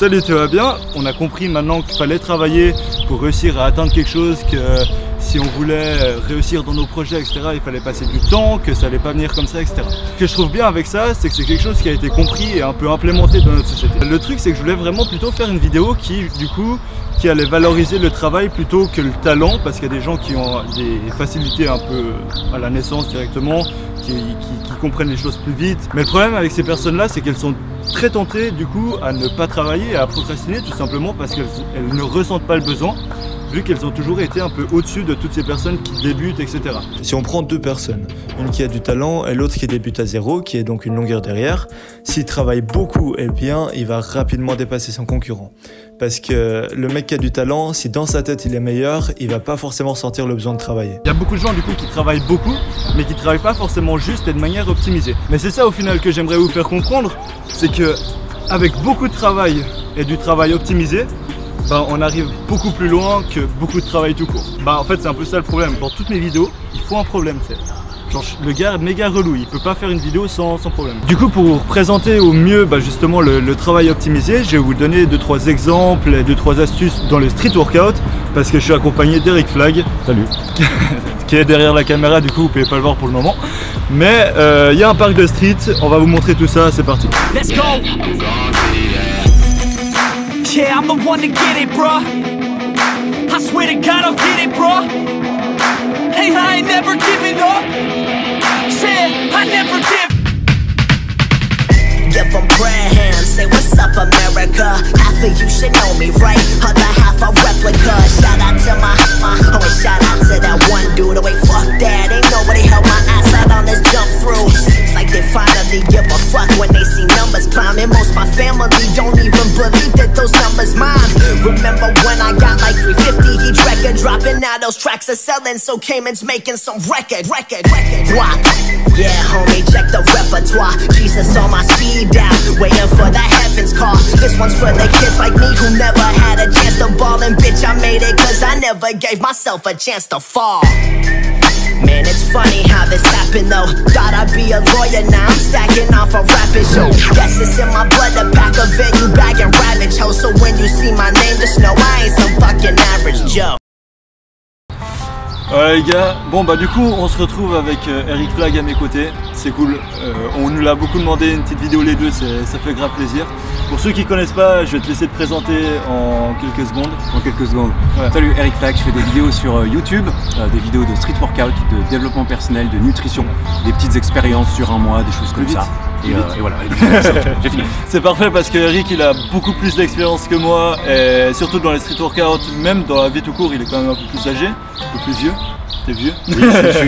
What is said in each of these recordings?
Salut, tu vas bien On a compris maintenant qu'il fallait travailler pour réussir à atteindre quelque chose, que si on voulait réussir dans nos projets, etc., il fallait passer du temps, que ça allait pas venir comme ça, etc. Ce que je trouve bien avec ça, c'est que c'est quelque chose qui a été compris et un peu implémenté dans notre société. Le truc, c'est que je voulais vraiment plutôt faire une vidéo qui, du coup, qui allait valoriser le travail plutôt que le talent, parce qu'il y a des gens qui ont des facilités un peu à la naissance directement, qui, comprennent les choses plus vite. Mais le problème avec ces personnes-là, c'est qu'elles sont très tentées du coup à ne pas travailler à procrastiner tout simplement parce qu'elles ne ressentent pas le besoin vu qu'elles ont toujours été un peu au-dessus de toutes ces personnes qui débutent, etc. Si on prend deux personnes, une qui a du talent et l'autre qui débute à zéro, qui est donc une longueur derrière, s'il travaille beaucoup, eh bien, il va rapidement dépasser son concurrent. Parce que le mec qui a du talent, si dans sa tête il est meilleur, il va pas forcément sentir le besoin de travailler. Il y a beaucoup de gens du coup qui travaillent beaucoup, mais qui travaillent pas forcément juste et de manière optimisée. Mais c'est ça au final que j'aimerais vous faire comprendre, c'est que avec beaucoup de travail et du travail optimisé, bah, on arrive beaucoup plus loin que beaucoup de travail tout court. Bah en fait c'est un peu ça le problème. Pour toutes mes vidéos, il faut un problème, c'est. Genre le gars est méga relou, il peut pas faire une vidéo sans, problème. Du coup pour vous présenter au mieux bah, justement le, travail optimisé, je vais vous donner 2-3 exemples et 2-3 astuces dans le street workout parce que je suis accompagné d'Eric Flag. Salut Qui est derrière la caméra, du coup vous pouvez pas le voir pour le moment. Mais euh, il y a un parc de street, on va vous montrer tout ça, c'est parti. Let's go Yeah, I'm the one to get it, bruh. I swear to God, I'll get it, bruh. Hey, I ain't never giving up. Said I never give. Give them prayer hands, say what's up, America. Half of you should know me, right? Other half a replica. Shout Are selling, so Cayman's making some record, record, record. Yeah, homie, check the repertoire. Jesus on my speed down, waiting for the heavens call. This one's for the kids like me who never had a chance to ball. And bitch, I made it cause I never gave myself a chance to fall. Man, it's funny how this happened though Thought I'd be a lawyer, now I'm stacking off a rapping show Guess it's in my blood to pack a venue bag and ravage ho So when you see my name, just know I Ouais les gars, bon bah du coup on se retrouve avec euh, Eric Flag à mes côtés, c'est cool, euh, on nous l'a beaucoup demandé, une petite vidéo les deux, ça fait grave plaisir. Pour ceux qui connaissent pas, je vais te laisser te présenter en quelques secondes. En quelques secondes. Salut Eric Flag, je fais des vidéos sur euh, YouTube, des vidéos de street workout, de développement personnel, de nutrition, des petites expériences sur un mois, des choses comme ça. Et, voilà, j'ai fini. C'est parfait parce que Eric il a beaucoup plus d'expérience que moi, et surtout dans les street workouts, même dans la vie tout court, il est quand même un peu plus âgé, un peu plus vieux. T'es vieux Oui,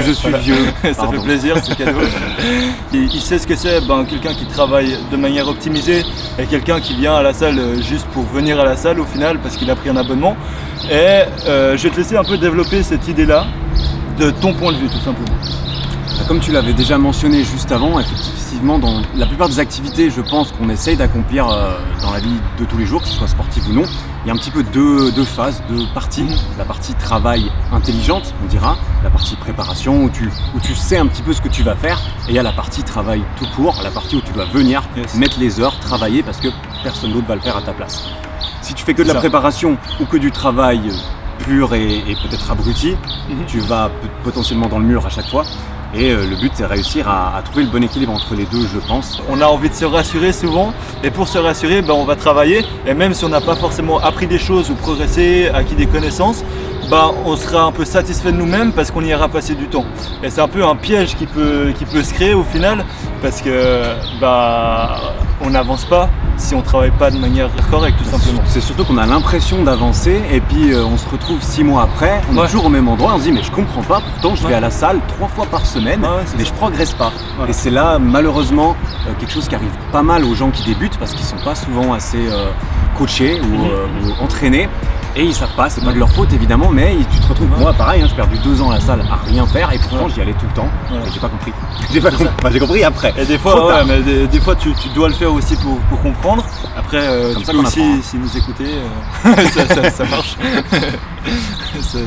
je, suis vieux. Ça fait plaisir, c'est cadeau. il, sait ce que c'est, ben, quelqu'un qui travaille de manière optimisée et quelqu'un qui vient à la salle euh, juste pour venir à la salle au final parce qu'il a pris un abonnement. Et euh, je vais te laisser un peu développer cette idée-là de ton point de vue tout simplement. Comme tu l'avais déjà mentionné juste avant, effectivement, dans la plupart des activités, je pense qu'on essaye d'accomplir euh, dans la vie de tous les jours, que ce soit sportif ou non, il y a un petit peu deux, phases, deux parties. La partie travail intelligente, on dira, la partie préparation où tu, où tu sais un petit peu ce que tu vas faire, et il y a la partie travail tout court, la partie où tu dois venir, mettre les heures, travailler parce que personne d'autre va le faire à ta place. Si tu fais que de la préparation ou que du travail pur et, peut-être abruti, mhm. tu vas potentiellement dans le mur à chaque fois. Et euh, le but, c'est réussir à, trouver le bon équilibre entre les deux, je pense. On a envie de se rassurer souvent, et pour se rassurer, ben, on va travailler. Et même si on n'a pas forcément appris des choses ou progressé, acquis des connaissances, ben, on sera un peu satisfait de nous-mêmes parce qu'on y aura passé du temps. Et c'est un peu un piège qui peut, qui peut se créer au final, parce que bah, on n'avance pas si on travaille pas de manière correcte tout simplement. C'est surtout qu'on a l'impression d'avancer et puis euh, on se retrouve six mois après, on est toujours au même endroit, on se dit mais je comprends pas, pourtant je vais à la salle trois fois par semaine mais je progresse pas. Et c'est là malheureusement euh, quelque chose qui arrive pas mal aux gens qui débutent parce qu'ils sont pas souvent assez euh, coachés ou, mhm. ou entraînés et ils savent pas, c'est pas de leur faute évidemment, mais tu te retrouves, moi pareil, hein, j'ai perdu deux ans à la salle à rien faire et pourtant j'y allais tout le temps et j'ai pas compris. J'ai pas compris, j'ai compris après. Et des fois, mais des, fois tu, dois le faire aussi pour, comprendre. Après, euh, tu peux aussi, si nous écouter, euh, ça, marche. ça,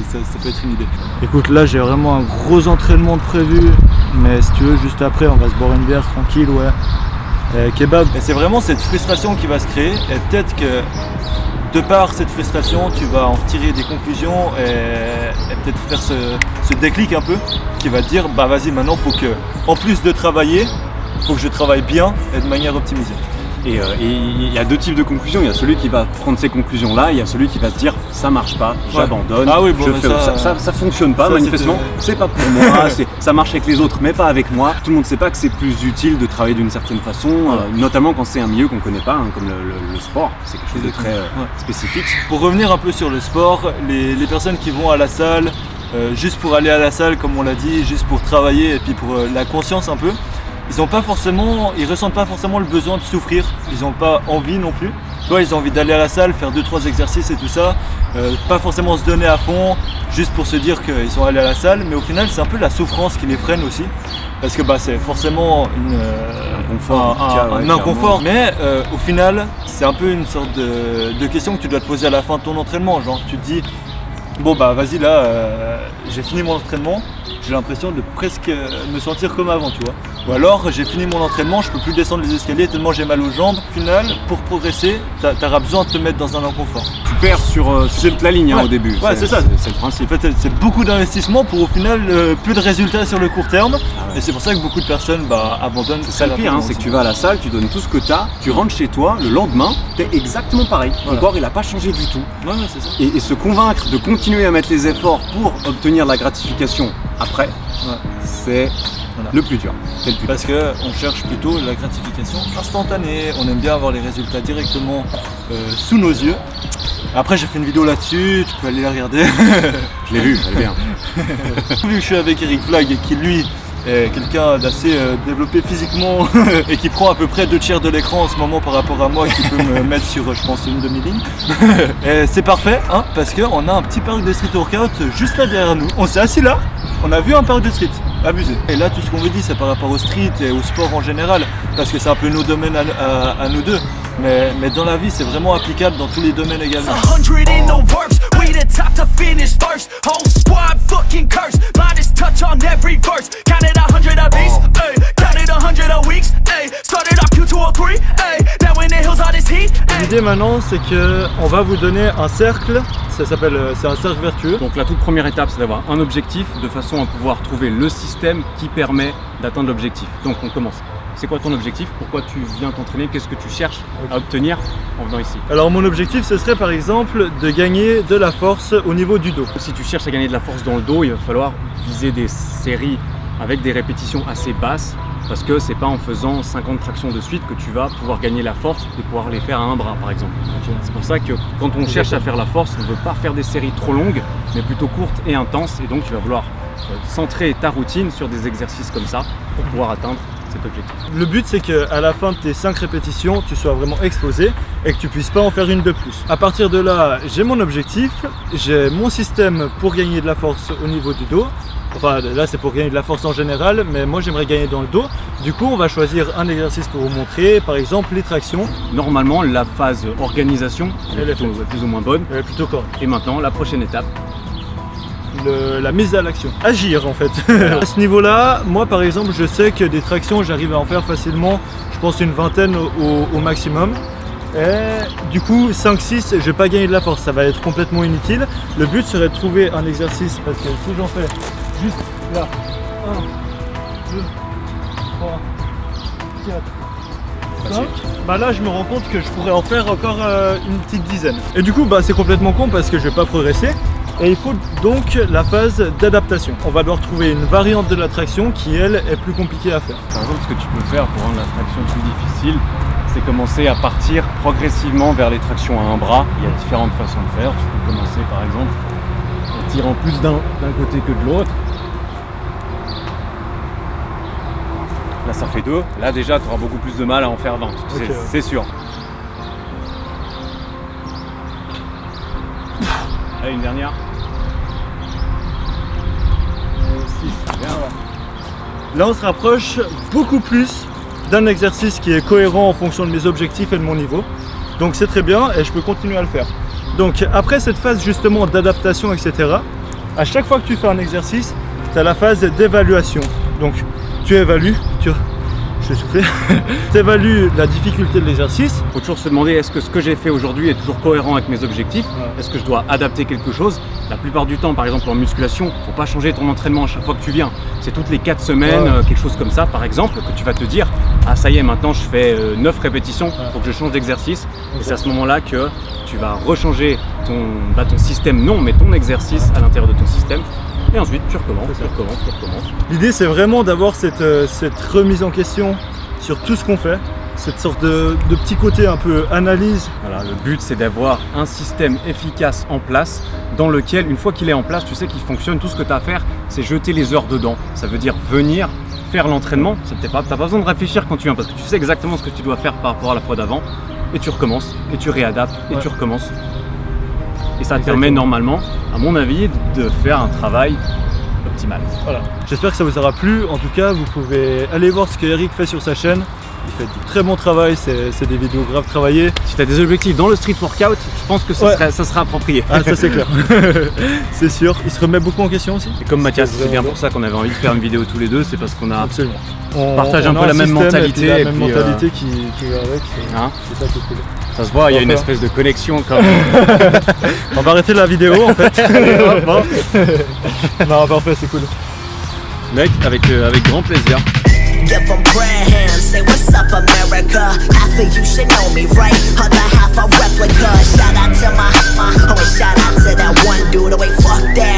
peut être une idée. Écoute, là j'ai vraiment un gros entraînement de prévu, mais si tu veux, juste après, on va se boire une bière tranquille, ouais. euh, kebab. Et c'est vraiment cette frustration qui va se créer. Et peut-être que de par cette frustration, tu vas en tirer des conclusions et, peut-être faire ce, déclic un peu qui va te dire bah vas-y maintenant faut en plus de travailler, faut que je travaille bien et de manière optimisée. Et euh, et il y a deux types de conclusions. Il y a celui qui va prendre ces conclusions-là, il y a celui qui va se dire ça marche pas, j'abandonne, Ah oui, bon, je mais fais- ça, ça, ça- ça fonctionne pas manifestement, c'est pas pour moi, ça marche avec les autres mais pas avec moi. Tout le monde sait pas que c'est plus utile de travailler d'une certaine façon, euh, notamment quand c'est un milieu qu'on connaît pas, hein, comme le, le- le sport, c'est quelque chose de très euh, Ouais. spécifique. Pour revenir un peu sur le sport, les, les personnes qui vont à la salle, euh, juste pour aller à la salle, comme on l'a dit, juste pour travailler et puis pour la conscience un peu, ils ont pas forcément, ils ressentent pas forcément le besoin de souffrir. Ils n'ont pas envie non plus. Tu vois, ils ont envie d'aller à la salle, faire deux trois exercices et tout ça, euh, pas forcément se donner à fond, juste pour se dire qu'ils sont allés à la salle. Mais au final, c'est un peu la souffrance qui les freine aussi, parce que bah c'est forcément une, euh, Un confort, un- cas, un ouais, inconfort. Mais euh, au final, c'est un peu une sorte de, de question que tu dois te poser à la fin de ton entraînement. Genre, tu te dis, bon bah vas-y là, euh, j'ai fini mon entraînement, j'ai l'impression de presque me sentir comme avant, tu vois. Ou alors, j'ai fini mon entraînement, je peux plus descendre les escaliers tellement j'ai mal aux jambes. Au final, pour progresser, t'a- t'auras besoin de te mettre dans un inconfort. Tu perds sur, euh, la ligne hein, au début, Ouais, c'est ça. c'est le principe. En fait, c'est beaucoup d'investissement pour au final euh, peu de résultats sur le court terme. Ah ouais. Et c'est pour ça que beaucoup de personnes bah, abandonnent. C'est ça le pire, hein, c'est que tu vas à la salle, tu donnes tout ce que tu as, tu rentres chez toi, le lendemain, t'es exactement pareil. Voilà. Ton corps, il a pas changé du tout. Ouais, c'est ça. Et, et se convaincre de continuer à mettre les efforts pour obtenir la gratification après, c'est Voilà. le plus dur. Le plus. Parce que on cherche plutôt la gratification instantanée. On aime bien avoir les résultats directement euh, sous nos yeux. Après, j'ai fait une vidéo là-dessus. Tu peux aller la regarder. Je l'ai vu, elle est bien. Vu que je suis avec Eric Flag qui lui est quelqu'un d'assez euh, développé physiquement et qui prend à peu près deux tiers de l'écran en ce moment par rapport à moi qui peut me mettre sur je pense une demi-ligne. C'est parfait hein, parce qu'on a un petit parc de street workout juste là derrière nous. On s'est assis là, on a vu un parc de street. Abusé. Et là tout ce qu'on vous dit c'est par rapport au street et au sport en général parce que c'est un peu nos domaines à, à- à nous deux. Mais, mais dans la vie c'est vraiment applicable dans tous les domaines également. A hundred in the works, we the top to finish first. Whole squad fucking cursed. Modest touch on every verse. Counted a hundred a beats, ayy. Counted a hundred a weeks, ayy. Started off Q203, ayy. Now in the hills all this heat, ayy. L'idée maintenant c'est que on va vous donner un cercle. Ça s'appelle euh, c'est un cercle vertueux. Donc la toute première étape, c'est d'avoir un objectif de façon à pouvoir trouver le système qui permet d'atteindre l'objectif. Donc on commence. C'est quoi ton objectif? Pourquoi tu viens t'entraîner? Qu'est-ce que tu cherches à obtenir en venant ici? Alors mon objectif ce serait par exemple de gagner de la force au niveau du dos. Si tu cherches à gagner de la force dans le dos, il va falloir viser des séries avec des répétitions assez basses parce que c'est pas en faisant 50 tractions de suite que tu vas pouvoir gagner la force de pouvoir les faire à un bras par exemple. C'est pour ça que quand on cherche à faire la force, on ne veut pas faire des séries trop longues mais plutôt courtes et intenses et donc tu vas vouloir euh, centrer ta routine sur des exercices comme ça pour pouvoir atteindre cet objectif. Le but c'est que à la fin de tes 5 répétitions tu sois vraiment explosé et que tu puisses pas en faire une de plus. À partir de là j'ai mon objectif, j'ai mon système pour gagner de la force au niveau du dos. Enfin là c'est pour gagner de la force en général mais moi j'aimerais gagner dans le dos. Du coup on va choisir un exercice pour vous montrer par exemple les tractions. Normalement, la phase organisation elle est plutôt- plus ou moins bonne. Plutôt correct. Et maintenant, la prochaine étape, le- la mise à l'action. Agir en fait. à ce niveau-là, moi par exemple, je sais que des tractions, j'arrive à en faire facilement, je pense une vingtaine au, maximum. Et du coup, 5-6, je vais pas gagner de la force, ça va être complètement inutile. Le but serait de trouver un exercice, parce que si j'en fais juste là, 1, 2, 3, 4, 5, bah là je me rends compte que je pourrais en faire encore euh, une petite dizaine. Et du coup, bah c'est complètement con parce que je vais pas progresser. Et il faut donc la phase d'adaptation. On va devoir trouver une variante de l'attraction qui, elle, est plus compliquée à faire. Par exemple, ce que tu peux faire pour rendre la traction plus difficile, c'est commencer à partir progressivement vers les tractions à un bras. Il y a différentes façons de faire. Tu peux commencer par exemple en tirant plus d'un d'un côté que de l'autre. Là, ça fait deux. Là, déjà, tu auras beaucoup plus de mal à en faire 20. C'est- Ok. C'est sûr. Une dernière. Là, on se rapproche beaucoup plus d'un exercice qui est cohérent en fonction de mes objectifs et de mon niveau. Donc c'est très bien et je peux continuer à le faire. Donc après cette phase justement d'adaptation, etc., à chaque fois que tu fais un exercice, tu as la phase d'évaluation. Donc tu évalues, vais souffler. T'évalues la difficulté de l'exercice. faut toujours se demander est-ce que ce que j'ai fait aujourd'hui est toujours cohérent avec mes objectifs Ouais. Est-ce que je dois adapter quelque chose La plupart du temps, par exemple en musculation, faut pas changer ton entraînement à chaque fois que tu viens. C'est toutes les 4 semaines, Ouais. euh, quelque chose comme ça, par exemple, que tu vas te dire Ah, ça y est, maintenant je fais 9 répétitions, faut que je change d'exercice. Et c'est à ce moment-là que tu vas rechanger ton, bah, ton système, non, mais ton exercice à l'intérieur de ton système. Et ensuite, tu recommences, tu recommences, tu recommences. L'idée, c'est vraiment d'avoir cette, euh, cette remise en question sur tout ce qu'on fait, cette sorte de, de petit côté un peu analyse. Voilà, le but c'est d'avoir un système efficace en place dans lequel, une fois qu'il est en place, tu sais qu'il fonctionne, tout ce que tu as à faire, c'est jeter les heures dedans. Ça veut dire venir faire l'entraînement. Tu n'as pas, t'as pas besoin de réfléchir quand tu viens parce que tu sais exactement ce que tu dois faire par rapport à la fois d'avant. Et tu recommences, et tu réadaptes, et Ouais. tu recommences. Et ça te permet normalement, à mon avis, de faire un travail optimal. Voilà. J'espère que ça vous aura plu. En tout cas, vous pouvez aller voir ce que Eric fait sur sa chaîne. Il fait du très bon travail, c'est des vidéos grave travaillées. Si tu as des objectifs dans le street workout, pense que ça, Ouais. serait, ça sera approprié. Ah, ça c'est clair. c'est sûr. Il se remet beaucoup en question aussi. Et comme Mathias, C'est bien pour ça qu'on avait envie de faire une vidéo tous les deux, c'est parce qu'on a Absolument. On partage un peu la même mentalité, La et même euh, mentalité qui, qui va avec. C'est Hein c'est ça qui est cool. Ça se voit, il y a une espèce de connexion quand même. On va arrêter la vidéo en fait. non, parfait, c'est cool. Mec, avec, euh, avec grand plaisir. Give 'em prayer hands, say what's up, America. Half of you should know me, right? Other half a replica. Shout out to my, my, oh, shout out to that one dude. Oh, wait, fuck that.